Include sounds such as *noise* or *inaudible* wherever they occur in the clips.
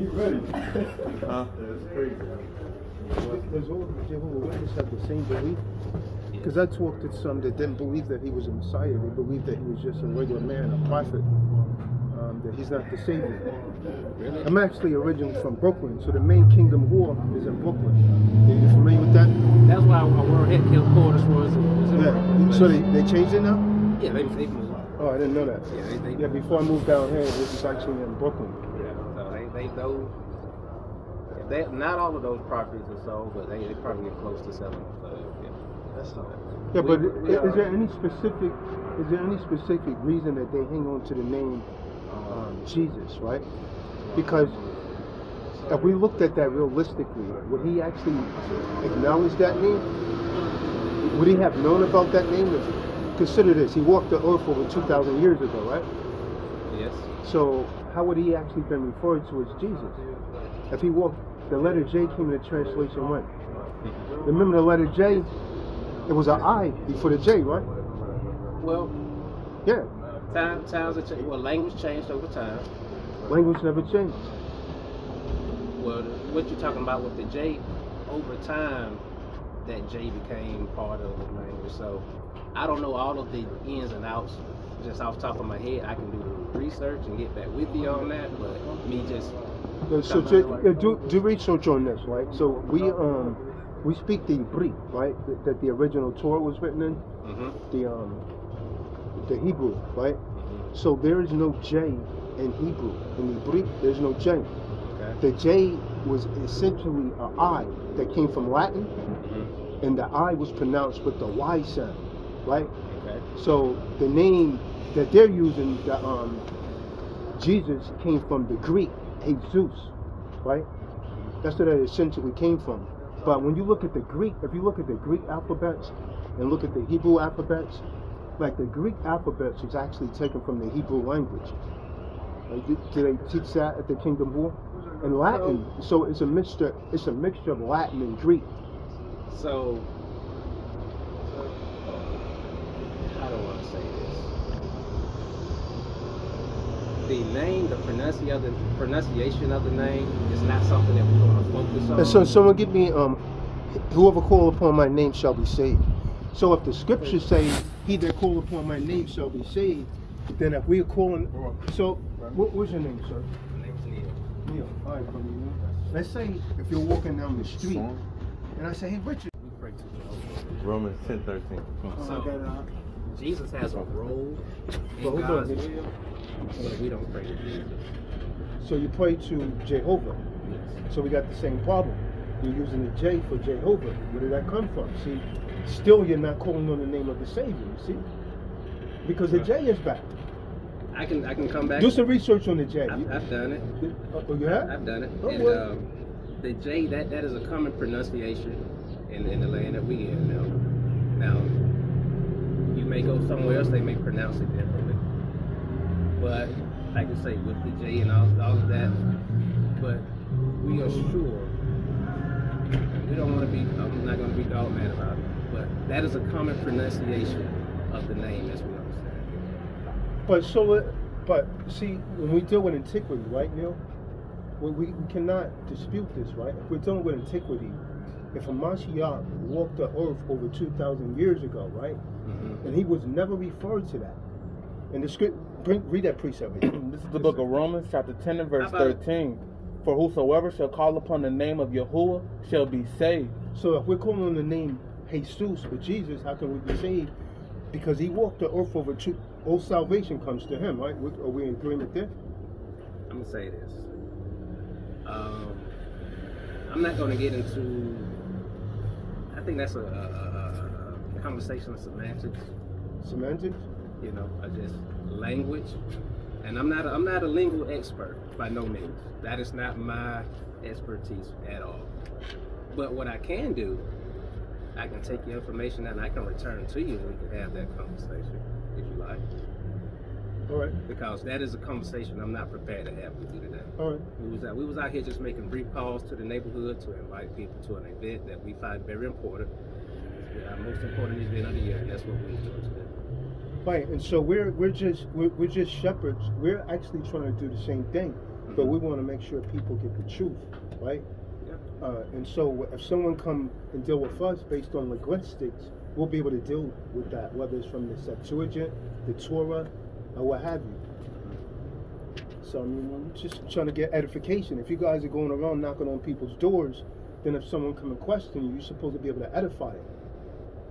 He ready. *laughs* Huh? That's crazy. Does all the have the same belief? Because I talked to some that didn't believe that he was a Messiah. They believed that he was just a regular man, a prophet. Um, that he's not the Savior. Really? I'm actually originally from Brooklyn, so the main Kingdom Hall is in Brooklyn. Are you familiar with that? That's why our world headquarters was. was in Yeah. Brooklyn, So they, they changed it now? Yeah, they they moved. Oh, I didn't know that. Yeah, they, they Yeah, before I moved down here, this was actually in Brooklyn. Yeah, so they, they those, if they, not all of those properties are sold, but they, they probably get close to selling. So, yeah, that's all. Yeah, but We- i- we is, are- there any specific is there any specific reason that they hang on to the name um, Jesus, right? Because if we looked at that realistically, would he actually acknowledge that name? Would he have known about that name? Consider this: he walked the earth over two thousand years ago, right? Yes. So how would he actually been referred to as Jesus? If he walked, the letter J came in the translation when? Remember the letter J? It was an I before the J, right? Well, Yeah. time, times have changed. Well, language changed over time. Language never changed. Well, what you're talking about with the J, over time, that J became part of the language. So I don't know all of the ins and outs. Just off the top of my head, I can do the research and get back with you on that. But me just So to, yeah, do, do research on this, right? So we um we speak the Greek, right? That, that the original Torah was written in, hmm the um the Hebrew, right? So there is no J in Hebrew. In the Greek, there's no J. Okay. The J was essentially a I that came from Latin, Mhm. and the I was pronounced with the Y sound, right? Okay. So the name that they're using, the um, Jesus, came from the Greek Jesus, right? That's where that essentially came from. But when you look at the Greek, if you look at the Greek alphabets and look at the Hebrew alphabets, like the Greek alphabets was actually taken from the Hebrew language. Like, did they teach that at the Kingdom Hall? And Latin, so it's a mixture. It's a mixture of Latin and Greek. So, I don't want to say this. The name, the pronunciation of the, pronunciation of the name is not something that we're going to focus on. And so someone give me um whoever call upon my name shall be saved. So if the scriptures say he that call upon my name shall be saved, then if we're calling so what, what's your name, sir? My name's Neil. Neil. All right, brother Neil. Let's say if you're walking down the street and I say, Hey Richard, We pray to Jehovah. Romans 10 13. oh, So- I got, uh, Jesus has a role in Well, hold on. God's will, but we don't pray to Jesus. so you pray to Jehovah. So we got the same problem. You're using the J for Jehovah. Where did that come from? See, still you're not calling on the name of the Savior, you see? Because the J is back. I can I can come back. Do some research on the J. I've, I've done it. Oh, you have? I've done it. Oh, and well. um, the J that that is a common pronunciation in, in the land that we in now. Now may go somewhere else, they may pronounce it differently. But like I say, with the J and all, all of that, but we are sure. We don't want to be. I'm not going to be dog dogmatic about it, but that is a common pronunciation of the name as we understand But so, but see, when we deal with antiquity, right, Neil? We, we, we cannot dispute this, right? If we're dealing with antiquity, if a Mashiach walked the earth over 2,000 years ago, right? it. Mhm. And he was never referred to that. In the script, bring, read that precept. *clears throat* This is the book of Romans, chapter 10 and verse How about it? 13. For whosoever shall call upon the name of Yahuwah shall be saved. So if we're calling on the name Jesus or Jesus, how can we be saved? Because he walked the earth over two. All salvation comes to him, right? We- Are we in agreement there? I'm gonna say this. Um, I'm not gonna get into. I think that's a, a, a, conversation of semantics. Semantics? You know, or just language. And I'm not. A, I'm not a lingual expert by no means. That is not my expertise at all. But what I can do, I can take your information and I can return to you, and we can have that conversation if you like. All right. Because that is a conversation I'm not prepared to have with you today. All right. We was out, we was out here just making brief calls to the neighborhood to invite people to an event that we find very important. It's our most important event of the year, and that's what we're doing today. Right, and so we're we're just we're, we're just shepherds. We're actually trying to do the same thing. Mm-hmm. but we want to make sure people get the truth, right? Yeah. Uh, and so if someone come and deal with us based on linguistics, we'll be able to deal with that, whether it's from the Septuagint, the Torah, or what have you. So I mean, I'm just trying to get edification. If you guys are going around knocking on people's doors, then if someone come and question you, you're supposed to be able to edify it,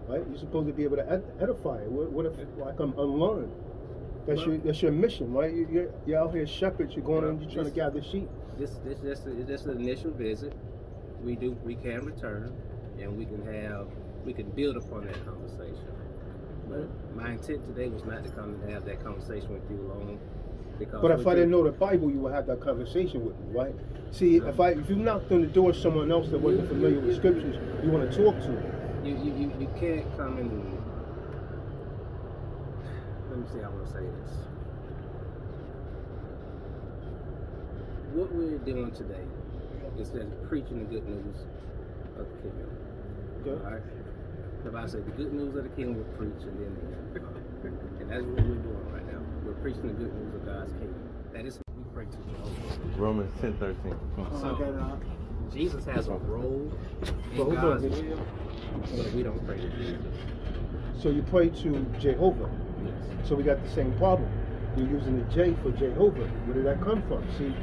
right? You're supposed to be able to ed- edify it. What, what if like I'm unlearned? That's your that's your mission, right? You- You're, you're out here shepherds. You're going in. You're trying to gather sheep. This this just is just an initial visit. We do we can return, and we can have we can build upon that conversation. But my intent today was not to come and have that conversation with you alone. Because But if I didn't know the Bible, you would have that conversation with me, right? See, uh-huh. if I if you knocked on the door of someone else that wasn't familiar with scriptures, you want to talk to them. you, you, you, you can't come and let me see how I want to say this. What we're doing today is just preaching the good news of the kingdom. Okay? All right. The Bible said the good news of the kingdom will preach and then the end. And that's what we're doing right now. We're preaching the good news of God's kingdom. That is what we pray to Jehovah. Romans ten thirteen. So Jesus has a role Well, hold in on, God's Vince. will, but we don't pray to Jesus. So you pray to Jehovah. Yes. So we got the same problem. You're using the J for Jehovah. Where did that come from? See,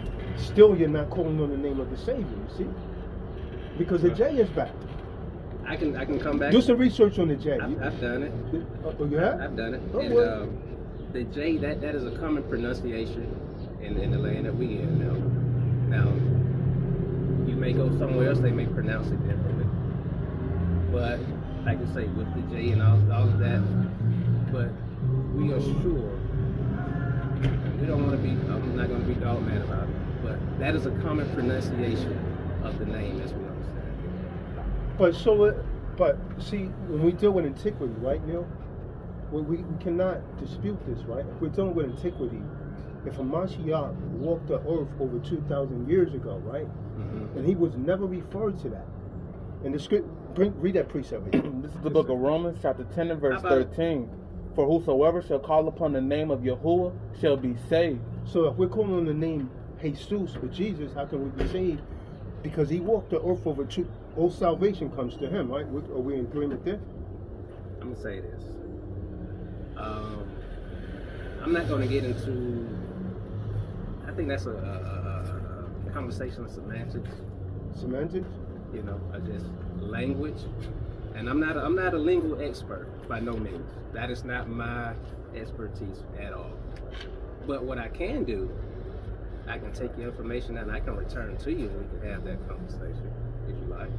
still you're not calling on the name of the Savior. You see, because the J is back. I can I can come back. Do some research on the J. I've, I've done it. Oh, you have? I've done it. Oh, and well. um, the J that that is a common pronunciation in, in the land that we in now. Now you may go somewhere else, they may pronounce it differently. But like I say, with the J and all, all of that, but we are sure. We don't want to be. I'm not going to be dogmatic about it, but that is a common pronunciation of the name as we. But so, but see, when we deal with antiquity, right, Neil, we, we, we cannot dispute this, right? If we're dealing with antiquity, if a Mashiach walked the earth over 2,000 years ago, right, Mhm. and he was never referred to that, and the script, bring, read that precept. again. *coughs* This is the book of Romans, chapter 10 and verse How about- 13. For whosoever shall call upon the name of Yahuwah shall be saved. so if we're calling on the name Jesus or Jesus, how can we be saved? Because he walked the earth over two. All salvation comes to him, right? Are we in agreement there? I'm gonna say this. Um, I'm not gonna get into. I think that's a, a, a, a conversation of semantics. Semantics? You know, uh, just language. And I'm not. A, I'm not a lingual expert by no means. That is not my expertise at all. But what I can do, I can take your information and I can return to you, and we can have that conversation if you like.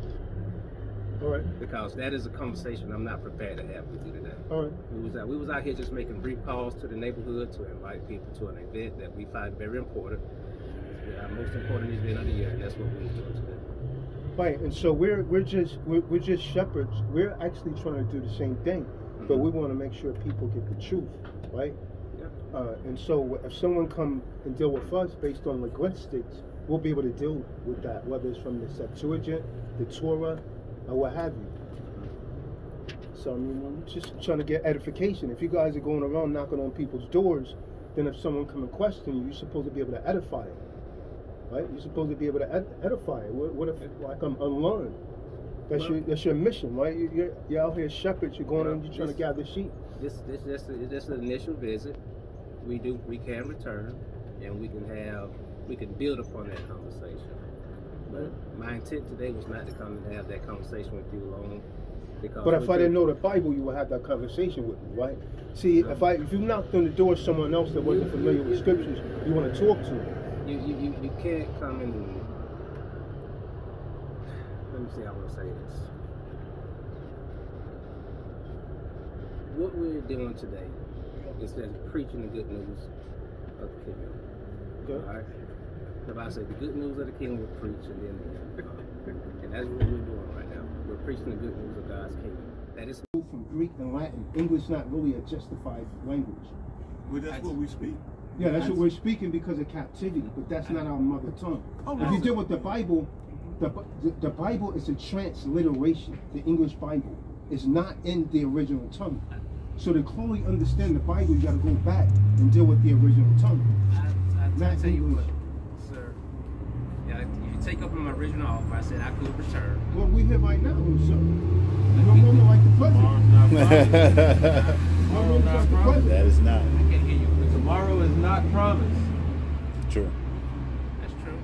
All right. Because that is a conversation I'm not prepared to have with you today. All right. We was out, we was out here just making brief calls to the neighborhood to invite people to an event that we find very important. Our most important event of the year, and that's what we're doing today. Right, and so we're we're just we're, we're just shepherds. We're actually trying to do the same thing, but we want to make sure people get the truth, right? Yeah. Uh, and so if someone come and deal with us based on linguistics, we'll be able to deal with that, whether it's from the Septuagint, the Torah, or what have you. So I mean, I'm just trying to get edification. If you guys are going around knocking on people's doors, then if someone come and question you, you're supposed to be able to edify it, right? You're supposed to be able to ed- edify it. What, what if like I'm unlearned? That's your that's your mission, right? You- You're, you're out here shepherds. You're going in. You're trying to gather sheep. This this just is just an initial visit. We do we can return, and we can have we can build upon that conversation. But my intent today was not to come and have that conversation with you alone. Because But if I didn't know the Bible, you would have that conversation with me, right? See, if I if you knocked on the door of someone else that wasn't familiar with scriptures, you want to talk to them. you, you, you, you can't come in. and let me see how I want to say this. What we're doing today is just preaching the good news of the kingdom. Okay? All right. The Bible said the good news of the kingdom will preach and then the end. And that's what we're doing right now. We're preaching the good news of God's kingdom. That is From Greek and Latin, English not really a justified language. Well, that's what we speak. Yeah, that's what we're speaking because of captivity, but that's not our mother tongue. Oh, if you deal with the Bible, the, the, the Bible is a transliteration. The English Bible is not in the original tongue. So to clearly understand the Bible, you got to go back and deal with the original tongue. I, I, Not tell you what, sir. Yeah, you take up my original offer. I said I could return. Well, we here right now, sir. You don't want to like the president. not promised. You don't Tomorrow's to not like the promised. president. That is not I can't hear you. Tomorrow is not promised. true. That's true.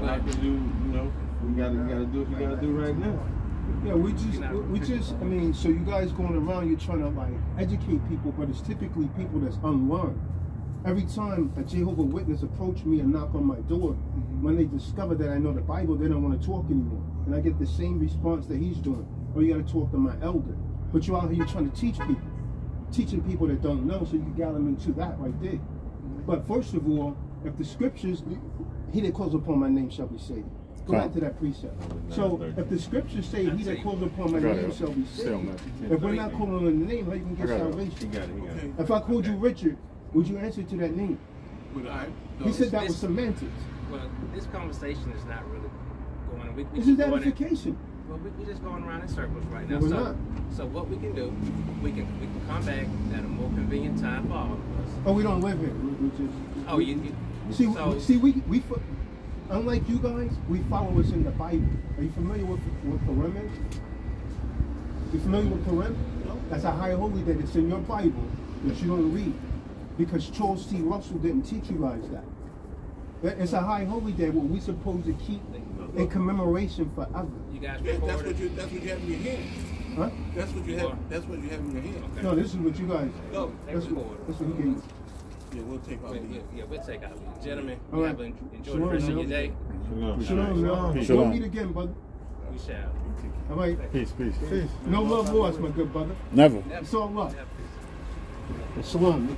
So how can you, you know, we gotta, you gotta do what you gotta do right now. Yeah, we just, we just, I mean, so you guys going around, you're trying to like educate people, but it's typically people that's unlearned. Every time a Jehovah Witness approach me and knock on my door, mm-hmm. when they discover that I know the Bible, they don't want to talk anymore, and I get the same response that he's doing. Or you got to talk to my elder, but you're out here trying to teach people, teaching people that don't know, so you can gather them into that right there. Mm-hmm. But first of all, if the scriptures, he that calls upon my name shall be saved. Go back to that precept. So if the scriptures say he that calls upon my name shall be saved, if we're not calling on the name, how you can get I. He salvation? got it, he got it. If I called you Richard, would you answer to that name? But I, He said that was This- semantics. Well, this conversation is not really going. We, we This is just going in- edification. Well, we, we're just going around in circles right now. we're so, not. so what we can do, we can we can come back at a more convenient time for all of us. Oh, we don't live here. We, we just. Oh, you, you See, so, we, see, we we fo- unlike you guys, we follow what's in the Bible. Are you familiar with with Purim? is? You familiar with Purim? No. That's a high holy day that's in your Bible that you don't read, because Charles T. Russell didn't teach you guys that. That- It's a high holy day what we're supposed to keep in commemoration forever. you guys Yeah, that's what you, that's what you have in your hand. Huh? That's what you have, that's what you have in your hand. Okay. No, this is what you guys. Go. They That's what, recorded. that's what he gave you. Yeah, we'll take out We- the. yeah, we'll take out. Gentlemen, All you right. have en- enjoy Shalom, the rest of man. your day. Shalom, y'all. Peace. We'll meet again, brother. We shall. All right. Peace, peace, peace. No love lost, my good brother. Never. It's all love. Never. Shalom.